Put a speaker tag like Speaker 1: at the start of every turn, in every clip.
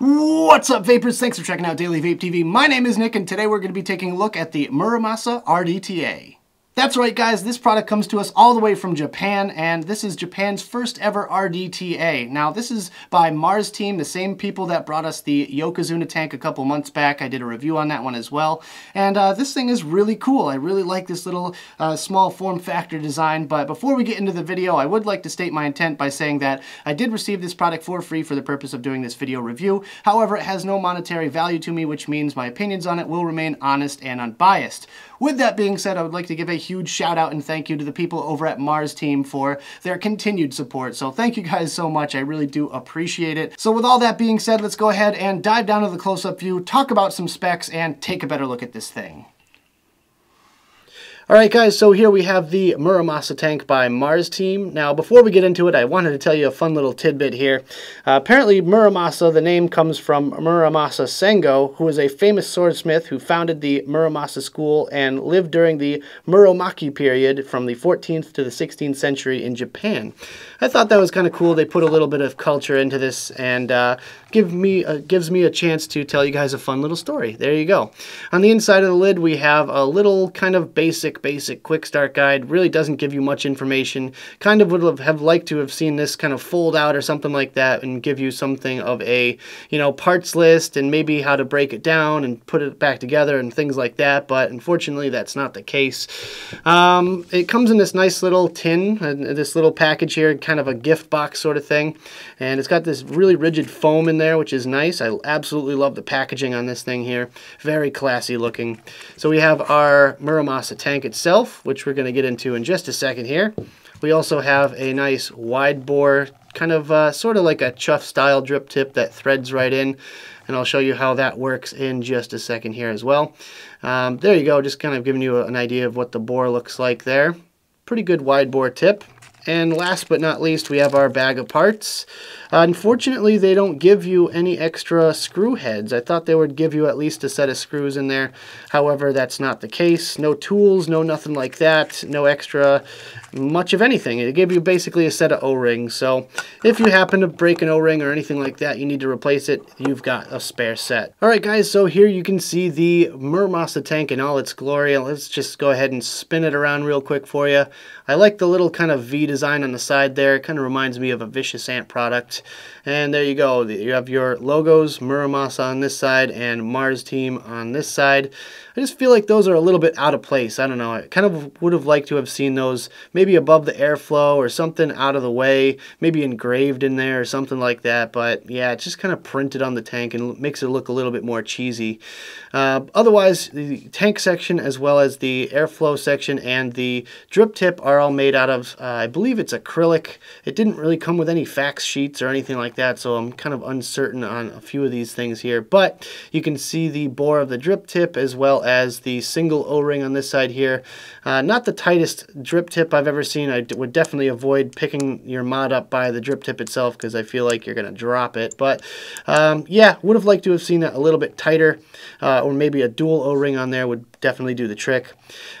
Speaker 1: What's up, vapors? Thanks for checking out Daily Vape TV. My name is Nick, and today we're going to be taking a look at the Muramasa RDTA. That's right guys, this product comes to us all the way from Japan and this is Japan's first ever RDTA. Now this is by Mars Team, the same people that brought us the Yokozuna tank a couple months back. I did a review on that one as well. And uh, this thing is really cool. I really like this little uh, small form factor design. But before we get into the video, I would like to state my intent by saying that I did receive this product for free for the purpose of doing this video review. However, it has no monetary value to me, which means my opinions on it will remain honest and unbiased. With that being said, I would like to give a huge shout out and thank you to the people over at Mars Team for their continued support. So thank you guys so much. I really do appreciate it. So with all that being said, let's go ahead and dive down to the close-up view, talk about some specs, and take a better look at this thing. Alright guys, so here we have the Muramasa tank by Mars Team. Now before we get into it, I wanted to tell you a fun little tidbit here. Uh, apparently Muramasa, the name comes from Muramasa Sengo, who was a famous swordsmith who founded the Muramasa school and lived during the Muromachi period from the 14th to the 16th century in Japan. I thought that was kind of cool. They put a little bit of culture into this and uh, give me a, gives me a chance to tell you guys a fun little story. There you go. On the inside of the lid, we have a little kind of basic, basic quick start guide. Really doesn't give you much information. Kind of would have, liked to have seen this kind of fold out or something like that and give you something of a, you know, parts list and maybe how to break it down and put it back together and things like that. But unfortunately, that's not the case. Um, it comes in this nice little tin, uh, this little package here kind of a gift box sort of thing. And it's got this really rigid foam in there, which is nice. I absolutely love the packaging on this thing here. Very classy looking. So we have our Muramasa tank itself, which we're going to get into in just a second here. We also have a nice wide bore, kind of uh, sort of like a chuff style drip tip that threads right in. And I'll show you how that works in just a second here as well. Um, there you go, just kind of giving you an idea of what the bore looks like there. Pretty good wide bore tip. And last but not least, we have our bag of parts. Unfortunately, they don't give you any extra screw heads. I thought they would give you at least a set of screws in there. However, that's not the case. No tools, no nothing like that. No extra much of anything. It gave you basically a set of O-rings. So if you happen to break an O-ring or anything like that, you need to replace it, you've got a spare set. All right, guys, so here you can see the Muramasa tank in all its glory. Let's just go ahead and spin it around real quick for you. I like the little kind of V design on the side there. It kind of reminds me of a Vicious Ant product. And there you go. You have your logos, Muramasa on this side and Mars Team on this side. I just feel like those are a little bit out of place. I don't know. I kind of would have liked to have seen those maybe above the airflow or something out of the way, maybe engraved in there or something like that. But yeah, it's just kind of printed on the tank and makes it look a little bit more cheesy. Uh, otherwise, the tank section as well as the airflow section and the drip tip are all made out of, uh, I believe it's acrylic. It didn't really come with any fax sheets or anything like that, so I'm kind of uncertain on a few of these things here. But you can see the bore of the drip tip as well as the single O-ring on this side here. Uh, not the tightest drip tip I've ever seen. I would definitely avoid picking your mod up by the drip tip itself because I feel like you're going to drop it. But um, yeah, would have liked to have seen that a little bit tighter uh, or maybe a dual O-ring on there would definitely do the trick.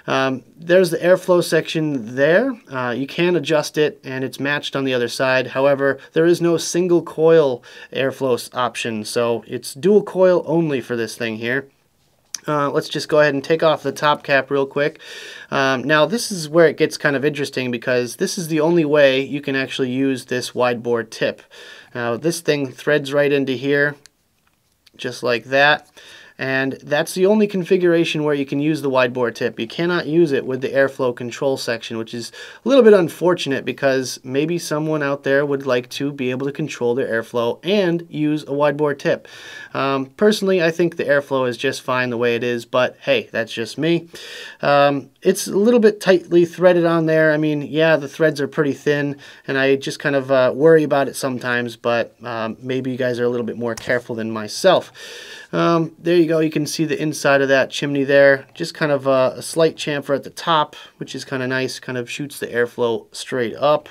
Speaker 1: Um, there's the airflow section there. Uh, you can adjust it and it's matched on the other side. However, there is no single coil airflow option, so it's dual coil only for this thing here. Uh, let's just go ahead and take off the top cap real quick. Um, now this is where it gets kind of interesting because this is the only way you can actually use this wide bore tip. Now this thing threads right into here just like that and that's the only configuration where you can use the wide bore tip. You cannot use it with the airflow control section, which is a little bit unfortunate because maybe someone out there would like to be able to control their airflow and use a wide bore tip. Um, personally, I think the airflow is just fine the way it is, but hey, that's just me. Um, it's a little bit tightly threaded on there. I mean, yeah, the threads are pretty thin, and I just kind of uh, worry about it sometimes, but um, maybe you guys are a little bit more careful than myself. Um, there you go. You can see the inside of that chimney there. Just kind of a slight chamfer at the top, which is kind of nice. Kind of shoots the airflow straight up.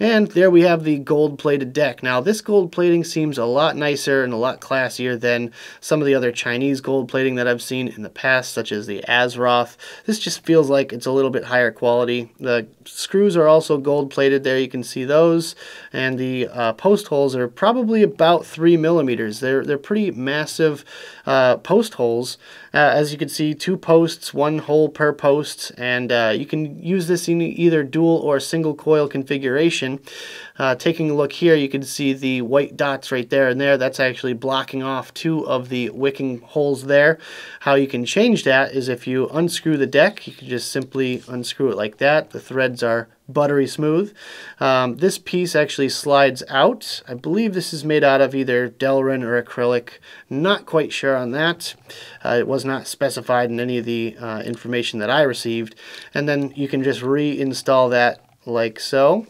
Speaker 1: And there we have the gold-plated deck. Now, this gold plating seems a lot nicer and a lot classier than some of the other Chinese gold plating that I've seen in the past, such as the Azeroth. This just feels like it's a little bit higher quality. The screws are also gold-plated there. You can see those. And the uh, post holes are probably about 3 millimeters. They're, they're pretty massive uh, post holes. Uh, as you can see, two posts, one hole per post, and uh, you can use this in either dual or single coil configuration. Uh, taking a look here, you can see the white dots right there and there. That's actually blocking off two of the wicking holes there. How you can change that is if you unscrew the deck, you can just simply unscrew it like that. The threads are buttery smooth. Um, this piece actually slides out. I believe this is made out of either Delrin or acrylic. Not quite sure on that. Uh, it was not specified in any of the uh, information that I received. And then you can just reinstall that like so.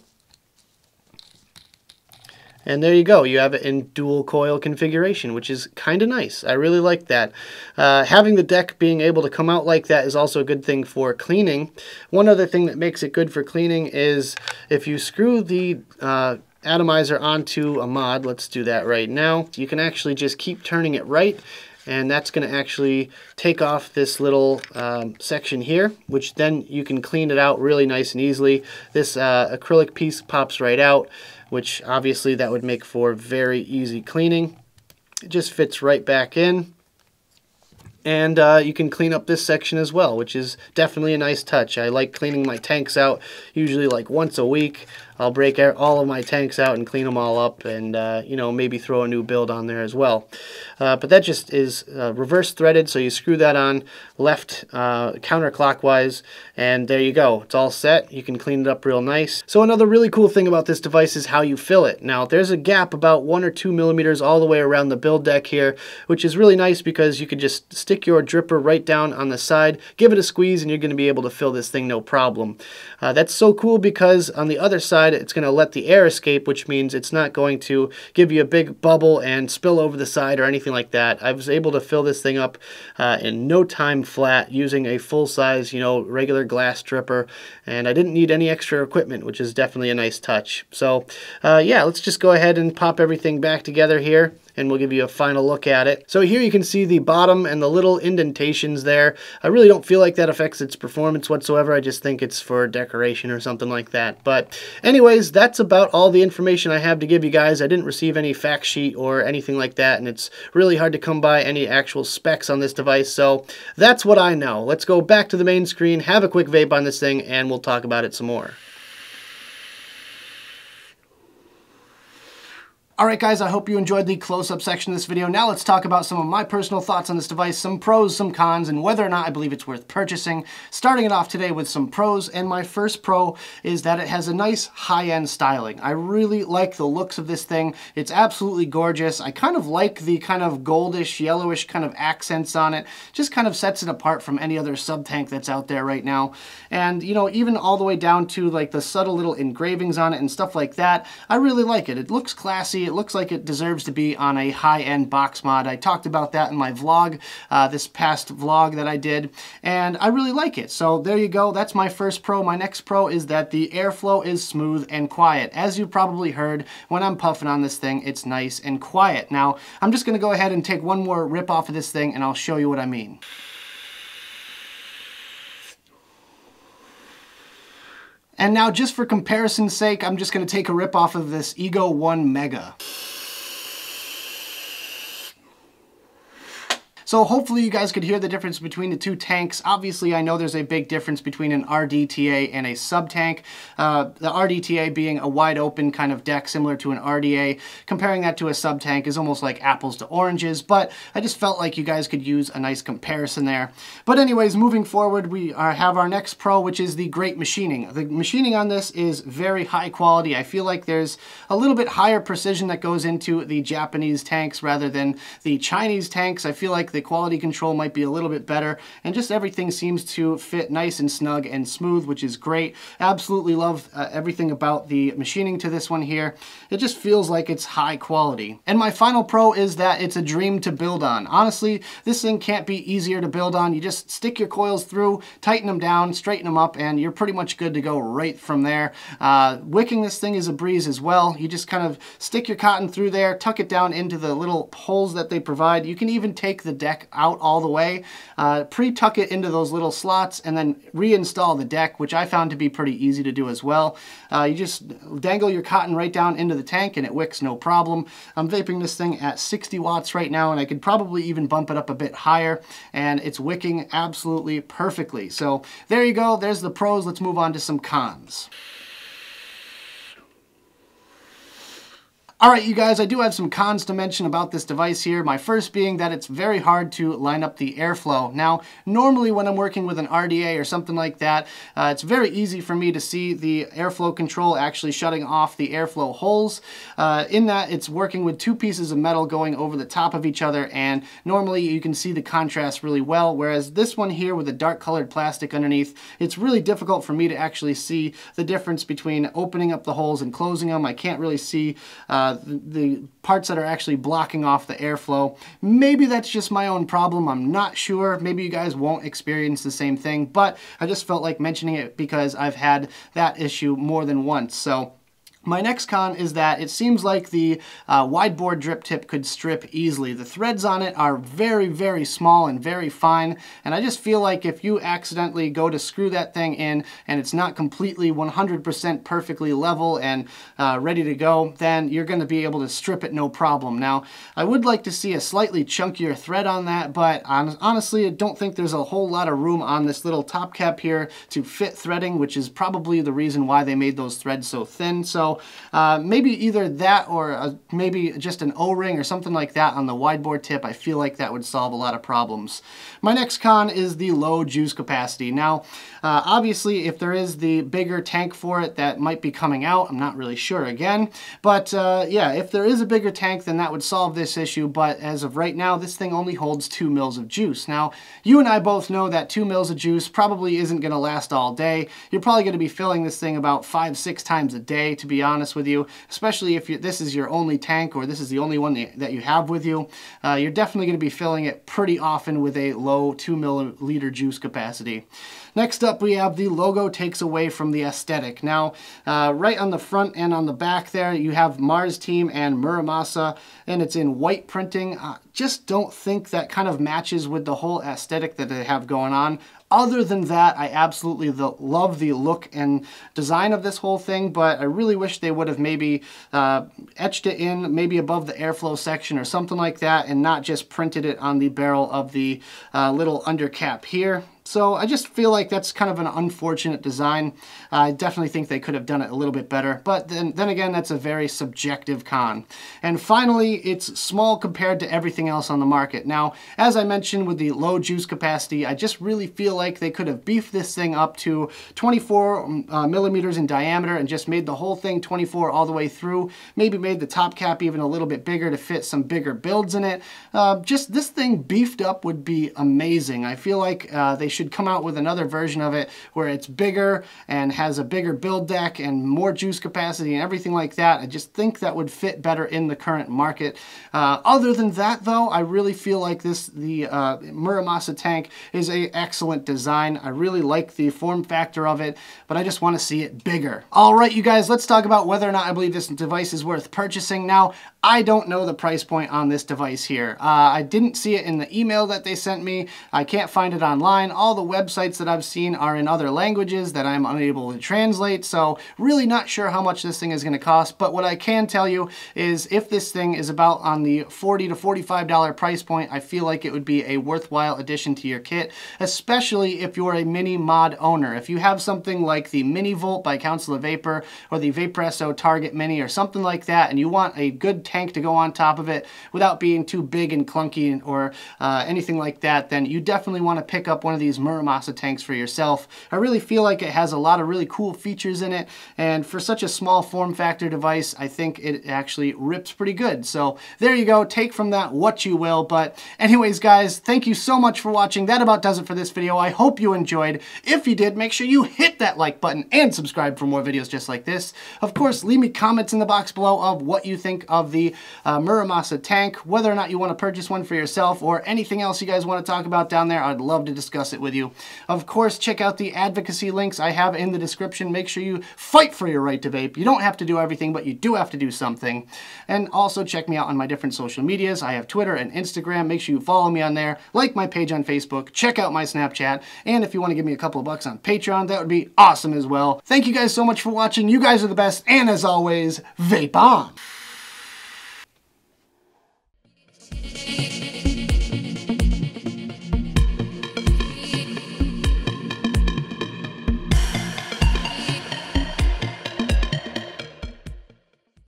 Speaker 1: And there you go. You have it in dual coil configuration, which is kind of nice. I really like that. Uh, having the deck being able to come out like that is also a good thing for cleaning. One other thing that makes it good for cleaning is if you screw the uh, atomizer onto a mod, let's do that right now, you can actually just keep turning it right and that's going to actually take off this little um, section here, which then you can clean it out really nice and easily. This uh, acrylic piece pops right out which obviously that would make for very easy cleaning. It just fits right back in. And uh, you can clean up this section as well, which is definitely a nice touch. I like cleaning my tanks out usually like once a week. I'll break all of my tanks out and clean them all up and, uh, you know, maybe throw a new build on there as well. Uh, but that just is uh, reverse threaded, so you screw that on left uh, counterclockwise, and there you go. It's all set. You can clean it up real nice. So another really cool thing about this device is how you fill it. Now, there's a gap about one or two millimeters all the way around the build deck here, which is really nice because you can just stick your dripper right down on the side, give it a squeeze, and you're going to be able to fill this thing no problem. Uh, that's so cool because on the other side, it's going to let the air escape, which means it's not going to give you a big bubble and spill over the side or anything like that. I was able to fill this thing up uh, in no time flat using a full-size, you know, regular glass dripper, and I didn't need any extra equipment, which is definitely a nice touch. So, uh, yeah, let's just go ahead and pop everything back together here and we'll give you a final look at it. So here you can see the bottom and the little indentations there. I really don't feel like that affects its performance whatsoever. I just think it's for decoration or something like that. But anyways, that's about all the information I have to give you guys. I didn't receive any fact sheet or anything like that, and it's really hard to come by any actual specs on this device. So that's what I know. Let's go back to the main screen, have a quick vape on this thing, and we'll talk about it some more. Alright guys, I hope you enjoyed the close-up section of this video. Now let's talk about some of my personal thoughts on this device, some pros, some cons, and whether or not I believe it's worth purchasing. Starting it off today with some pros, and my first pro is that it has a nice high-end styling. I really like the looks of this thing. It's absolutely gorgeous. I kind of like the kind of goldish, yellowish kind of accents on it. Just kind of sets it apart from any other sub-tank that's out there right now. And, you know, even all the way down to like the subtle little engravings on it and stuff like that, I really like it. It looks classy it looks like it deserves to be on a high-end box mod. I talked about that in my vlog, uh, this past vlog that I did, and I really like it. So there you go. That's my first pro. My next pro is that the airflow is smooth and quiet. As you probably heard, when I'm puffing on this thing, it's nice and quiet. Now, I'm just going to go ahead and take one more rip off of this thing, and I'll show you what I mean. And now just for comparison's sake, I'm just gonna take a rip off of this Ego 1 Mega. So hopefully you guys could hear the difference between the two tanks. Obviously, I know there's a big difference between an RDTA and a sub-tank. Uh, the RDTA being a wide open kind of deck similar to an RDA. Comparing that to a sub-tank is almost like apples to oranges, but I just felt like you guys could use a nice comparison there. But anyways, moving forward, we are, have our next pro, which is the great machining. The machining on this is very high quality. I feel like there's a little bit higher precision that goes into the Japanese tanks rather than the Chinese tanks. I feel like the quality control might be a little bit better, and just everything seems to fit nice and snug and smooth, which is great. Absolutely love uh, everything about the machining to this one here. It just feels like it's high quality. And my final pro is that it's a dream to build on. Honestly, this thing can't be easier to build on. You just stick your coils through, tighten them down, straighten them up, and you're pretty much good to go right from there. Uh, wicking this thing is a breeze as well. You just kind of stick your cotton through there, tuck it down into the little holes that they provide. You can even take the deck out all the way, uh, pre-tuck it into those little slots, and then reinstall the deck, which I found to be pretty easy to do as well. Uh, you just dangle your cotton right down into the tank and it wicks no problem. I'm vaping this thing at 60 watts right now and I could probably even bump it up a bit higher and it's wicking absolutely perfectly. So there you go. There's the pros. Let's move on to some cons. All right, you guys, I do have some cons to mention about this device here. My first being that it's very hard to line up the airflow. Now, normally when I'm working with an RDA or something like that, uh, it's very easy for me to see the airflow control actually shutting off the airflow holes. Uh, in that, it's working with two pieces of metal going over the top of each other, and normally you can see the contrast really well, whereas this one here with the dark colored plastic underneath, it's really difficult for me to actually see the difference between opening up the holes and closing them. I can't really see uh, uh, the, parts that are actually blocking off the airflow. Maybe that's just my own problem. I'm not sure. Maybe you guys won't experience the same thing, but I just felt like mentioning it because I've had that issue more than once. So my next con is that it seems like the uh, wide bore drip tip could strip easily. The threads on it are very, very small and very fine, and I just feel like if you accidentally go to screw that thing in and it's not completely 100% perfectly level and uh, ready to go, then you're going to be able to strip it no problem. Now, I would like to see a slightly chunkier thread on that, but honestly, I don't think there's a whole lot of room on this little top cap here to fit threading, which is probably the reason why they made those threads so thin. So uh, maybe either that or a, maybe just an O-ring or something like that on the wide bore tip. I feel like that would solve a lot of problems. My next con is the low juice capacity. Now, uh, obviously, if there is the bigger tank for it, that might be coming out. I'm not really sure again. But uh, yeah, if there is a bigger tank, then that would solve this issue. But as of right now, this thing only holds two mils of juice. Now, you and I both know that two mils of juice probably isn't going to last all day. You're probably going to be filling this thing about five, six times a day, to be honest with you, especially if this is your only tank or this is the only one that you have with you. Uh, you're definitely going to be filling it pretty often with a low 2 milliliter juice capacity. Next up, we have the logo takes away from the aesthetic. Now, uh, right on the front and on the back there, you have Mars Team and Muramasa, and it's in white printing. Uh, just don't think that kind of matches with the whole aesthetic that they have going on. Other than that, I absolutely the, love the look and design of this whole thing, but I really wish they would have maybe uh, etched it in maybe above the airflow section or something like that and not just printed it on the barrel of the uh, little undercap here. So I just feel like that's kind of an unfortunate design. I definitely think they could have done it a little bit better, but then, then again, that's a very subjective con. And finally, it's small compared to everything else on the market. Now, as I mentioned with the low juice capacity, I just really feel like they could have beefed this thing up to 24 um, uh, millimeters in diameter and just made the whole thing 24 all the way through. Maybe made the top cap even a little bit bigger to fit some bigger builds in it. Uh, just this thing beefed up would be amazing. I feel like uh, they should come out with another version of it where it's bigger and has a bigger build deck and more juice capacity and everything like that. I just think that would fit better in the current market. Uh, other than that though, I really feel like this, the uh, Muramasa tank is a excellent design. I really like the form factor of it, but I just want to see it bigger. All right, you guys, let's talk about whether or not I believe this device is worth purchasing. Now, I don't know the price point on this device here. Uh, I didn't see it in the email that they sent me. I can't find it online. All the websites that I've seen are in other languages that I'm unable to translate, so really not sure how much this thing is going to cost, but what I can tell you is if this thing is about on the 40 to $45 price point, I feel like it would be a worthwhile addition to your kit, especially if you're a mini mod owner. If you have something like the Mini Volt by Council of Vapor or the Vaporesso Target Mini or something like that, and you want a good tank to go on top of it without being too big and clunky or uh, anything like that, then you definitely want to pick up one of these those Muramasa tanks for yourself. I really feel like it has a lot of really cool features in it, and for such a small form factor device, I think it actually rips pretty good. So there you go, take from that what you will. But anyways, guys, thank you so much for watching. That about does it for this video. I hope you enjoyed. If you did, make sure you hit that like button and subscribe for more videos just like this. Of course, leave me comments in the box below of what you think of the uh, Muramasa tank, whether or not you want to purchase one for yourself or anything else you guys want to talk about down there. I'd love to discuss it with you. Of course, check out the advocacy links I have in the description. Make sure you fight for your right to vape. You don't have to do everything, but you do have to do something. And also check me out on my different social medias. I have Twitter and Instagram. Make sure you follow me on there. Like my page on Facebook. Check out my Snapchat. And if you want to give me a couple of bucks on Patreon, that would be awesome as well. Thank you guys so much for watching. You guys are the best. And as always, vape on!